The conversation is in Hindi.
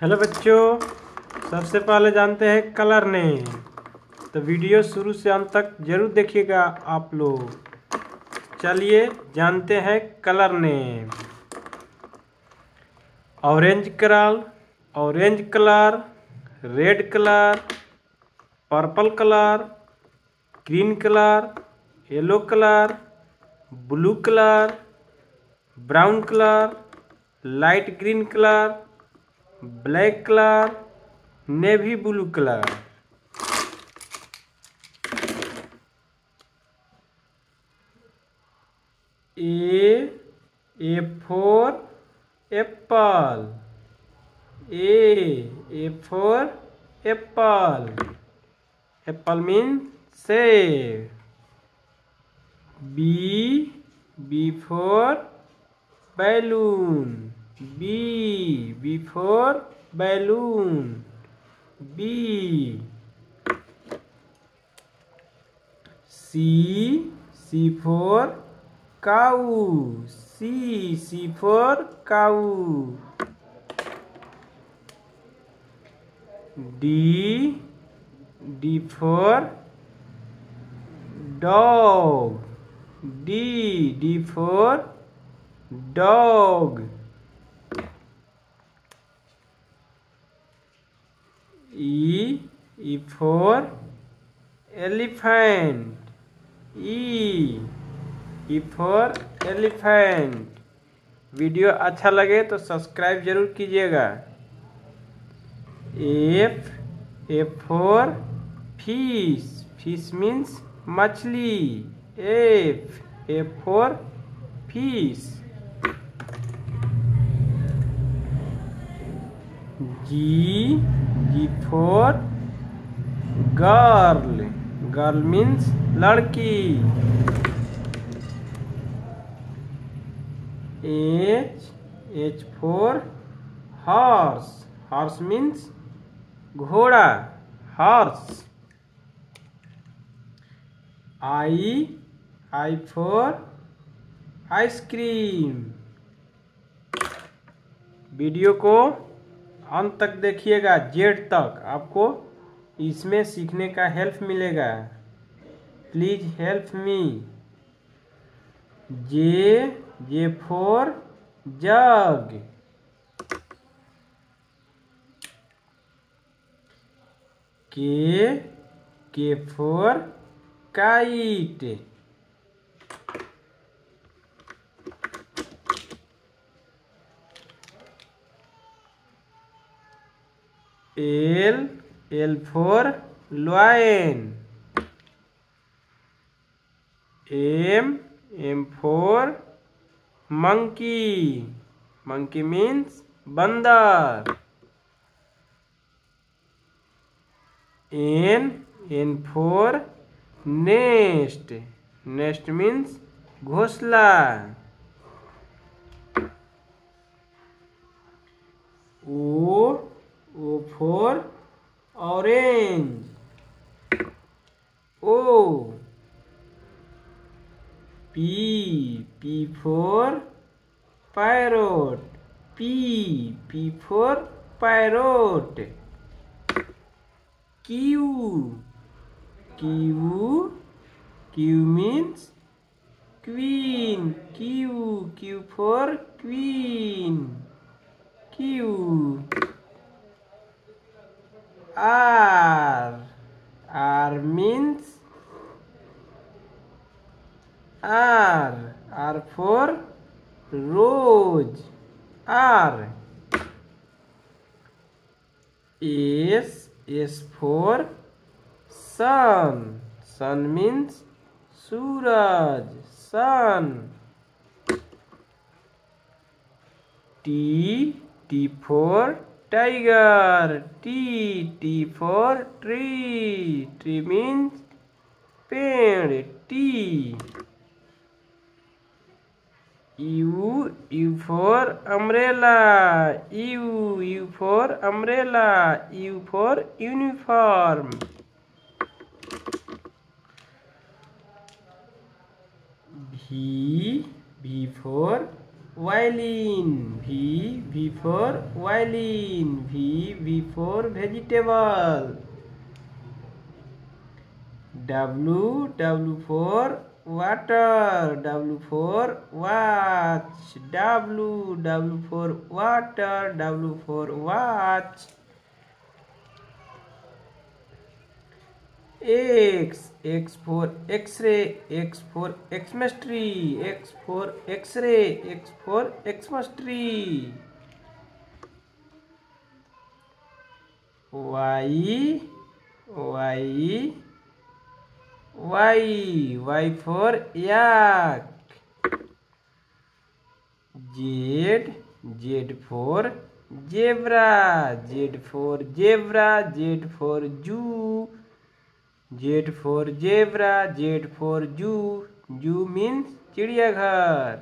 हेलो बच्चों, सबसे पहले जानते हैं कलर नेम। तो वीडियो शुरू से अंत तक ज़रूर देखिएगा आप लोग। चलिए जानते हैं colour name. Orange colour orange colour, red colour, purple colour, green colour, yellow colour, blue colour, brown colour, light green colour black colour, navy blue colour. A A for, apple. A A for, apple. Apple mean सेब B B for, balloon. B. Before balloon. B. C. C for cow. C. C for cow. D. D for dog. D. D for dog. E for elephant. E E for elephant. Video अच्छा लगे तो सब्सक्राइब ज़रूर कीजिएगा। F F for fish fish means मछली। F F for fish G G for girl. Girl means लड़की. H H for horse. Horse means घोड़ा. I I for ice cream. Video को अंत तक देखिएगा जेड तक आपको इसमें सीखने का हेल्प मिलेगा। Please help me J J for jug K K for kite L L for lion M M for monkey monkey means bandar N N for nest nest means घोसला O O for orange. O. P. P for parrot. P. P for parrot. Q. Q. Q means queen. Q. Q for queen. Q. R R means R R for road R S S is is for sun sun means suraj sun. T t for tiger. T T for tree. Tree means पेड़ T. U U for umbrella. U U for umbrella. U for uniform. V V for for violin V V for vegetable W W for water W for watch W W for water W for watch X X for X-ray X for Xmas tree X for X-ray X for Xmas tree Y Y Y Y for yak Z Z for zebra Z for zebra Z for zoo Z for zebra Z for zoo zoo means चिड़ियाघर